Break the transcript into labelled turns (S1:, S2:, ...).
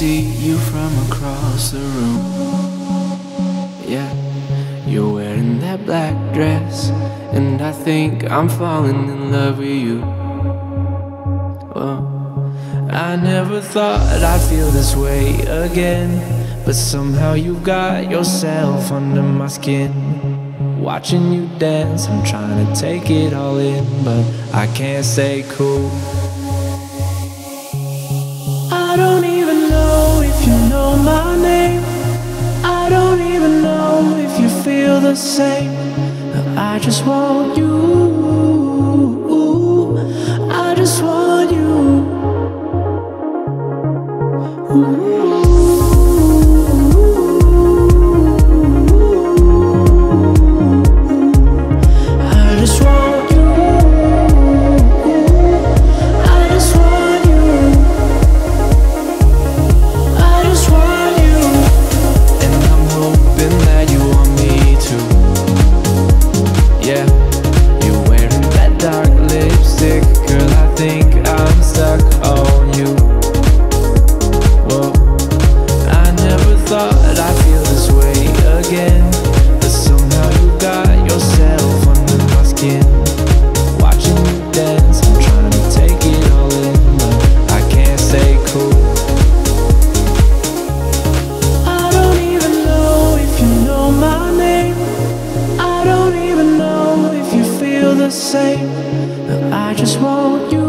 S1: see you from across the room. Yeah, you're wearing that black dress, and I think I'm falling in love with you. Well, I never thought I'd feel this way again, but somehow you got yourself under my skin. Watching you dance, I'm trying to take it all in, but I can't stay cool. I don't if you know my name. I don't even know if you feel the same. But I just want you yeah. the same. But I just want you.